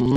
tudo